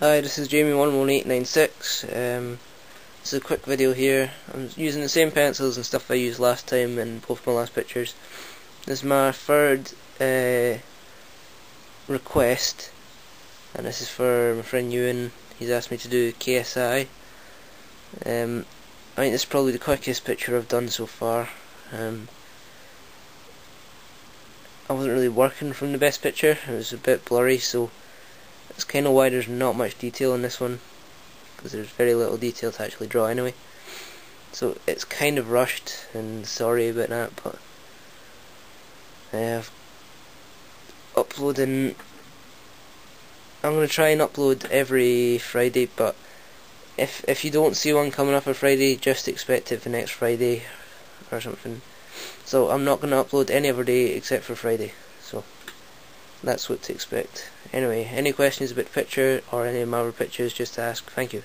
Hi, this is Jamie11896. Um, this is a quick video here. I'm using the same pencils and stuff I used last time in both my last pictures. This is my third uh, request, and this is for my friend Ewan. He's asked me to do KSI. Um, I think this is probably the quickest picture I've done so far. Um, I wasn't really working from the best picture, it was a bit blurry so that's kind of why there's not much detail in this one because there's very little detail to actually draw anyway so it's kind of rushed and sorry about that but uh, uploading I'm going to try and upload every Friday but if if you don't see one coming up on Friday just expect it for next Friday or something so I'm not going to upload any other day except for Friday. So that's what to expect. Anyway, any questions about the picture or any of my other pictures, just ask. Thank you.